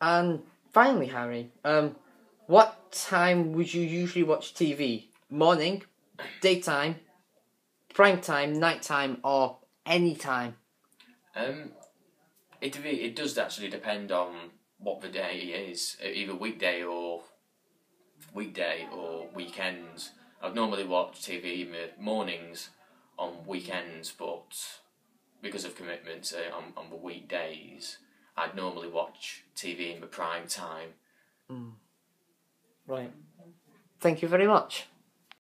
And finally, Harry, um, what time would you usually watch TV? Morning, daytime, prime time, night time, or any time? Um, it it does actually depend on what the day is, either weekday or weekday or weekends. I'd normally watch TV in the mornings on weekends, but because of commitments uh, on, on the weekdays, Normally watch TV in the prime time. Mm. Right. Thank you very much.